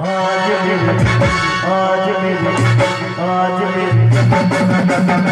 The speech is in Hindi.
आज मेरी आज मेरी आज मेरी।